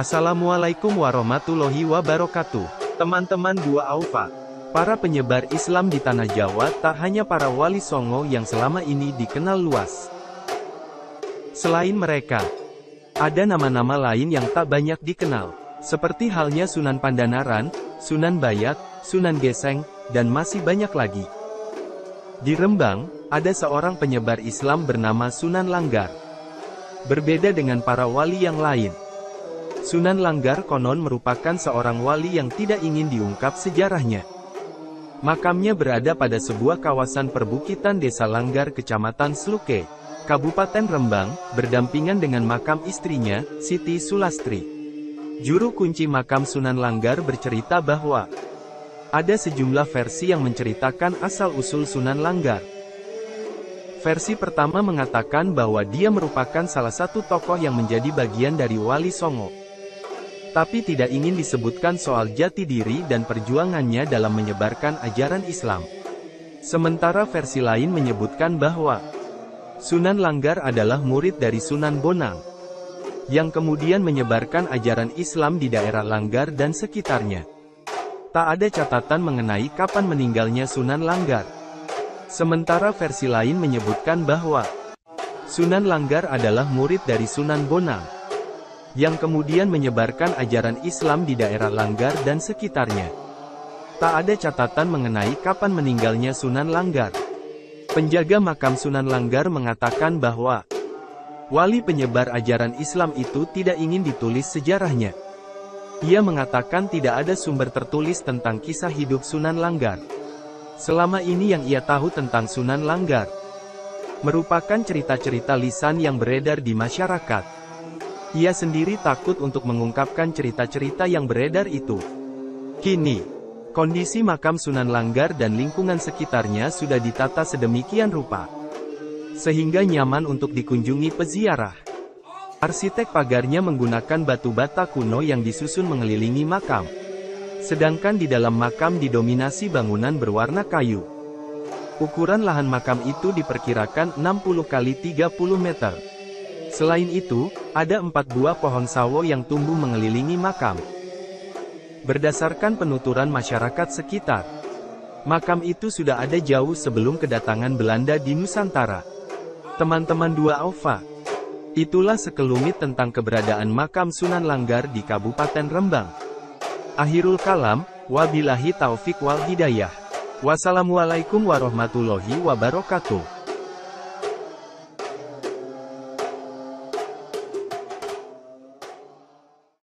Assalamualaikum warahmatullahi wabarakatuh. Teman-teman dua Aufa. Para penyebar Islam di tanah Jawa tak hanya para wali songo yang selama ini dikenal luas. Selain mereka, ada nama-nama lain yang tak banyak dikenal. Seperti halnya Sunan Pandanaran, Sunan Bayat, Sunan Geseng, dan masih banyak lagi. Di Rembang, ada seorang penyebar Islam bernama Sunan Langgar. Berbeda dengan para wali yang lain, Sunan Langgar konon merupakan seorang wali yang tidak ingin diungkap sejarahnya. Makamnya berada pada sebuah kawasan perbukitan Desa Langgar Kecamatan Sluke, Kabupaten Rembang, berdampingan dengan makam istrinya, Siti Sulastri. Juru kunci makam Sunan Langgar bercerita bahwa ada sejumlah versi yang menceritakan asal-usul Sunan Langgar. Versi pertama mengatakan bahwa dia merupakan salah satu tokoh yang menjadi bagian dari Wali Songo tapi tidak ingin disebutkan soal jati diri dan perjuangannya dalam menyebarkan ajaran Islam. Sementara versi lain menyebutkan bahwa Sunan Langgar adalah murid dari Sunan Bonang, yang kemudian menyebarkan ajaran Islam di daerah Langgar dan sekitarnya. Tak ada catatan mengenai kapan meninggalnya Sunan Langgar. Sementara versi lain menyebutkan bahwa Sunan Langgar adalah murid dari Sunan Bonang yang kemudian menyebarkan ajaran Islam di daerah Langgar dan sekitarnya. Tak ada catatan mengenai kapan meninggalnya Sunan Langgar. Penjaga makam Sunan Langgar mengatakan bahwa wali penyebar ajaran Islam itu tidak ingin ditulis sejarahnya. Ia mengatakan tidak ada sumber tertulis tentang kisah hidup Sunan Langgar. Selama ini yang ia tahu tentang Sunan Langgar merupakan cerita-cerita lisan yang beredar di masyarakat. Ia sendiri takut untuk mengungkapkan cerita-cerita yang beredar itu. Kini, kondisi makam Sunan Langgar dan lingkungan sekitarnya sudah ditata sedemikian rupa. Sehingga nyaman untuk dikunjungi peziarah. Arsitek pagarnya menggunakan batu bata kuno yang disusun mengelilingi makam. Sedangkan di dalam makam didominasi bangunan berwarna kayu. Ukuran lahan makam itu diperkirakan 60 kali 30 meter. Selain itu, ada empat buah pohon sawo yang tumbuh mengelilingi makam. Berdasarkan penuturan masyarakat sekitar, makam itu sudah ada jauh sebelum kedatangan Belanda di Nusantara. Teman-teman dua Alfa, itulah sekelumit tentang keberadaan makam Sunan Langgar di Kabupaten Rembang. Akhirul kalam, wabilahi taufik wal hidayah. Wassalamualaikum warahmatullahi wabarakatuh.